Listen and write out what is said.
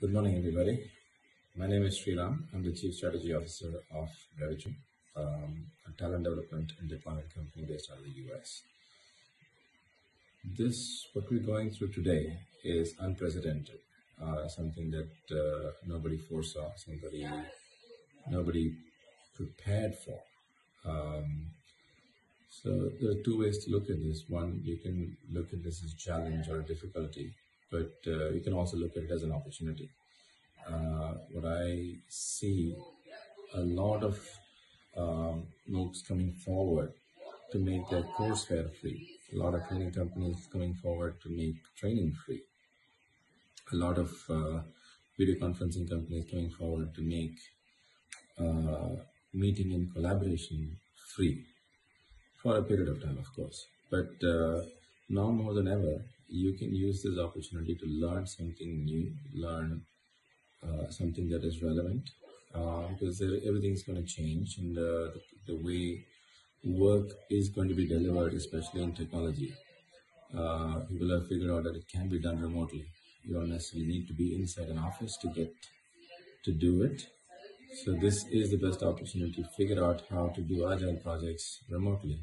Good morning, everybody. My name is Shriram. I'm the Chief Strategy Officer of Revature, um, a talent development and deployment company based out of the US. This, what we're going through today, is unprecedented. Uh, something that uh, nobody foresaw, somebody nobody prepared for. Um, so there are two ways to look at this. One, you can look at this as a challenge or a difficulty, but uh, you can also look at it as an opportunity. Uh, what I see a lot of um, coming forward to make their courseware free. A lot of training companies coming forward to make training free. A lot of uh, video conferencing companies coming forward to make uh, meeting and collaboration free for a period of time, of course. But uh, now more than ever, you can use this opportunity to learn something new, learn uh, something that is relevant, uh, because everything's going to change, and uh, the, the, way work is going to be delivered, especially in technology. Uh, people have figured out that it can be done remotely. You don't necessarily need to be inside an office to get to do it. So this is the best opportunity to figure out how to do agile projects remotely.